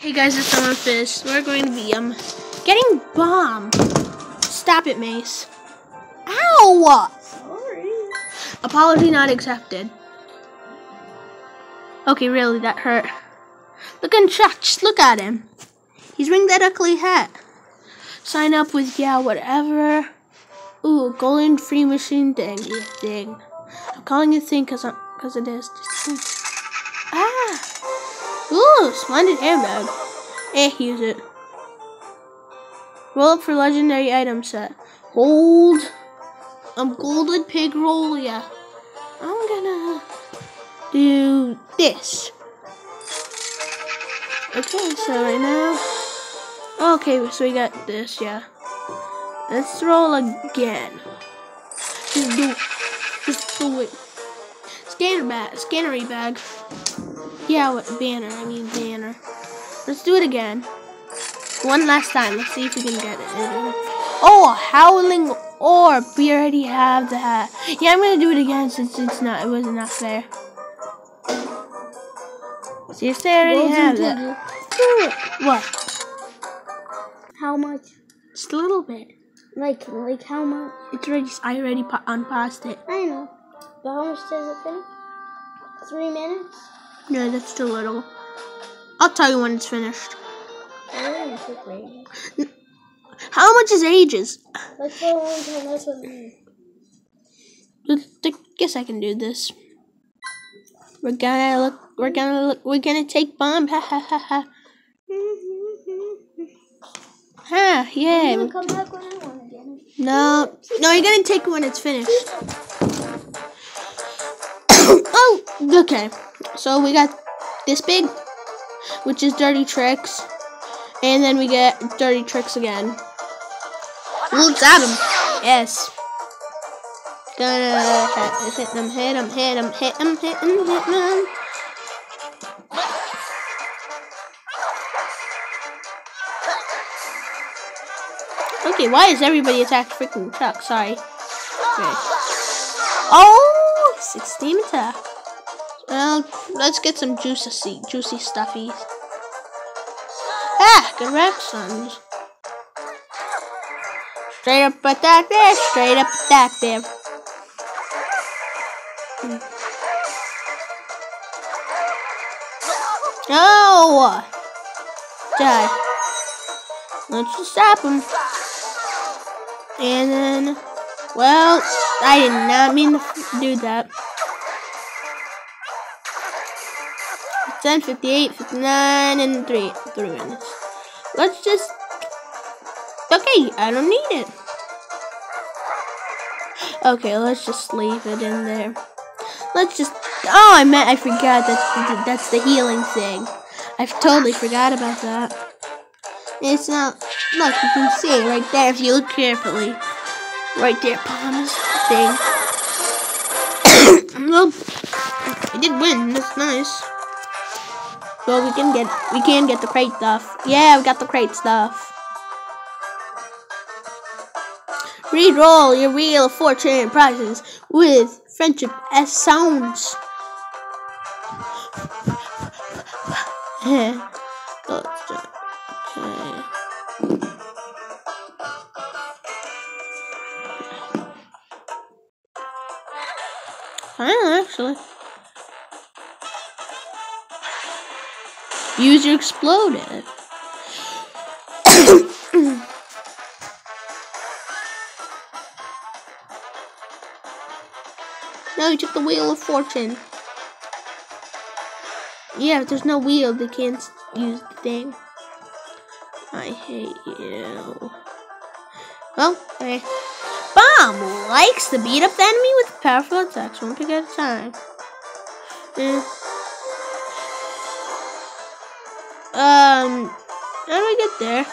Hey guys, it's Summer Fish. We're going to be um getting bombed. Stop it, Mace. Ow! Sorry. Apology not accepted. Okay, really, that hurt. Look at Chuck. Look at him. He's wearing that ugly hat. Sign up with yeah, whatever. Ooh, golden free machine thing. Thing. I'm calling it thing because because it is. Ooh, splendid handbag. Eh, use it. Roll up for legendary item set. Hold. Um, golden pig roll, yeah. I'm gonna do this. Okay, so right now. Okay, so we got this, yeah. Let's roll again. Just do Just do it. Scanner bag, scannery bag. Yeah, what banner? I mean banner. Let's do it again. One last time. Let's see if we can get it. Oh, howling orb. We already have that. Yeah, I'm gonna do it again since it's not. It wasn't not fair. Seriously, I already have that. What? How much? Just a little bit. Like, like how much? It's already. I already pa- unpaused it. I know. But how much does it finish? Three minutes? No, that's too little. I'll tell you when it's finished. I don't know, took three minutes. How much is ages? Like for a long time, that's what. I guess I can do this. We're gonna look. We're gonna look. We're gonna take bomb. Ha ha ha ha. Ha! Yeah. I'm come back when I want again. No, no, you're gonna take it when it's finished. oh, okay. So we got this big, which is dirty tricks, and then we get dirty tricks again. Looks at. Yes. Gonna hit, him, hit him, hit him, hit him, hit him, hit him. Okay, why is everybody attack freaking Chuck? Sorry. Okay. Oh, 16 attack. Well, let's get some juicy, juicy stuffies. Ah, good Rexons. Straight up attack there, straight up attack there. Hmm. Oh! Die. Let's just stop him. And then, well, I did not mean to do that. 10, 58, 59, and 3, 3 minutes. Let's just, okay, I don't need it. Okay, let's just leave it in there. Let's just, oh, I meant, I forgot that that's the healing thing. I've totally forgot about that. It's not, look, you can see right there if you look carefully. Right there, Palms thing. well, I did win, that's nice. Well, we can get, we can get the crate stuff. Yeah, we got the crate stuff. Reroll your Wheel of Fortune prizes with Friendship Essence. Yeah. Oh, it's done. Okay. Fine, actually. User exploded. no, he took the wheel of fortune. Yeah, if there's no wheel, they can't use the thing. I hate you. Well, okay. Bomb likes to beat up the enemy with powerful attacks, one pick at a time. Eh. Um, how do I get there?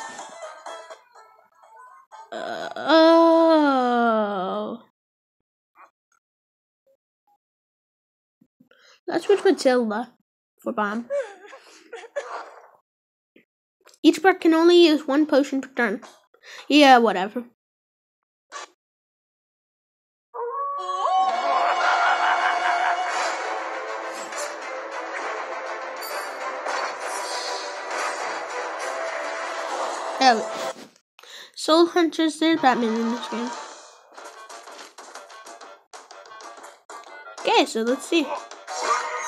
Uh, oh. Let's switch Matilda for bomb. Each part can only use one potion per turn. Yeah, whatever. Oh. Soul Hunters, there's Batman in this game. Okay, so let's see.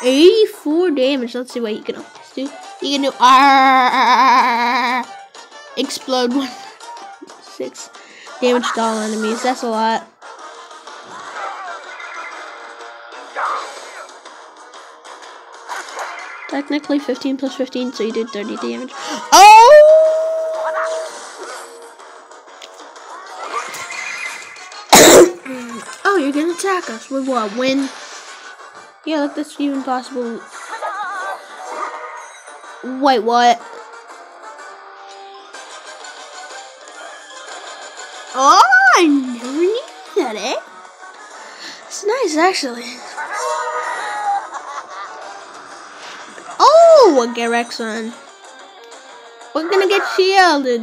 84 damage. Let's see what you can do. You can do R explode one six damage to all enemies. That's a lot. Technically 15 plus 15, so you did 30 damage. Oh, attack us with what? Wind? Yeah, look, that's even possible. Wait, what? Oh, I never knew that, eh? It's nice, actually. Oh, a Garexon. We're gonna get shielded.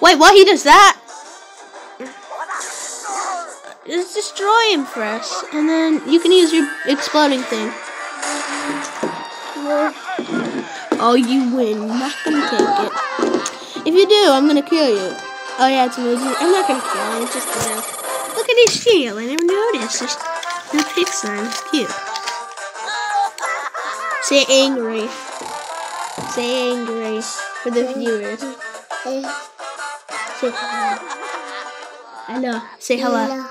Wait, what? He does that? Just destroy him for us, and then you can use your exploding thing. Oh, you win. Not gonna take it. If you do, I'm gonna kill you. Oh yeah, it's amazing. I'm not gonna kill him. It's just a joke. Look at his shield. I never noticed. There's the sign. It's cute. Say angry. Say angry for the viewers. Say hello. Say hello.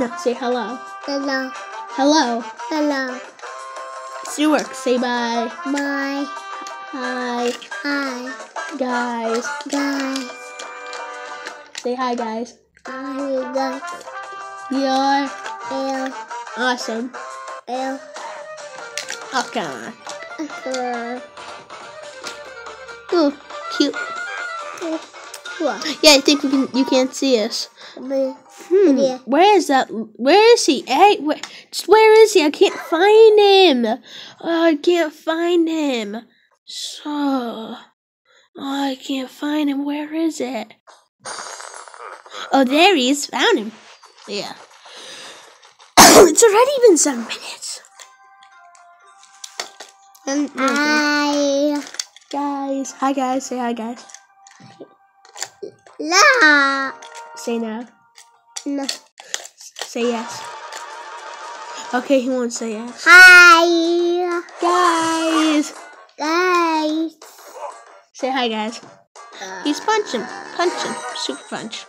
No, say hello. Hello. Hello. Hello. Work. Say bye. Bye. Hi, Hi. guys. Guys. Say hi, guys. I got You're L. awesome. L. Oh, come on. Uh, Oh, cute. Yeah, I think we can. You can't see us. Blue. Hmm. Where is that? Where is he? Hey, where, just where is he? I can't find him. Oh, I can't find him. So, oh, I can't find him. Where is it? Oh, there he is. Found him. Yeah. it's already been seven minutes. Mm, mm, mm. And I. guys, hi guys. Say hi, guys. La. Say no. No. Say yes. Okay, he won't say yes. Hi. Guys, Guys. say hi, guys. Uh. He's punching, punching, super punch.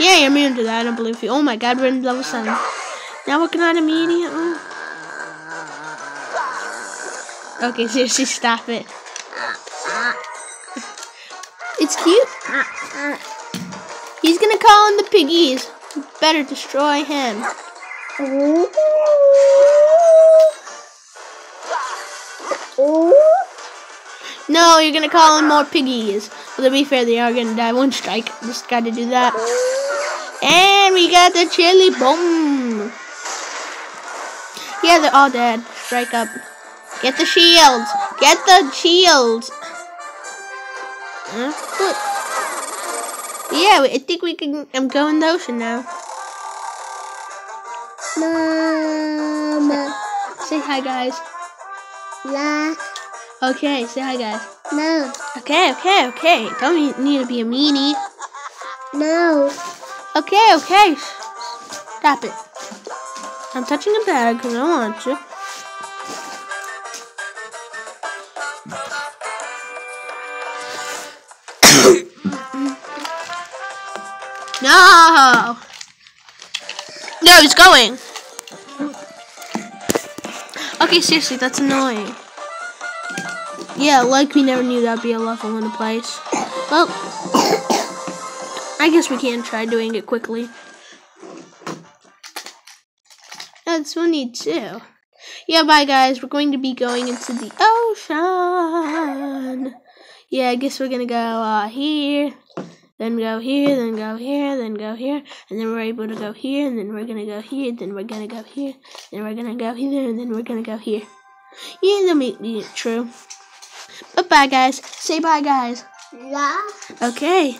Yeah, you're immune to that. I don't believe you. Oh my God, we're in level seven. Now working on immediate. Oh. Uh. Okay, seriously, stop it. Uh, it's cute. He's gonna call in the piggies. Better destroy him. No, you're gonna call in more piggies. Well, to be fair, they are gonna die one strike. Just gotta do that. And we got the chili bomb. Yeah, they're all dead. Strike up. Get the shields. Get the shields. Huh? Yeah, I think we can. I'm going the ocean now. Mama. Say hi, guys. La. Okay, say hi, guys. No. Okay, okay, okay. Don't need- need to be a meanie. No. Okay, okay. Stop it. I'm touching a bag because I don't want to. No! No, he's going. Okay, seriously, that's annoying. Yeah, like we never knew that'd be a level in a place. Well, I guess we can try doing it quickly. That's we need to. Yeah, bye guys. We're going to be going into the ocean. Yeah, I guess we're gonna go uh, here, then go here, then go here, then go here, and then we're able to go here, and then we're gonna go here, then we're gonna go here, then we're gonna go here, and then we're gonna go here. Yeah, that may be true. But bye, guys. Say bye, guys. La. Okay.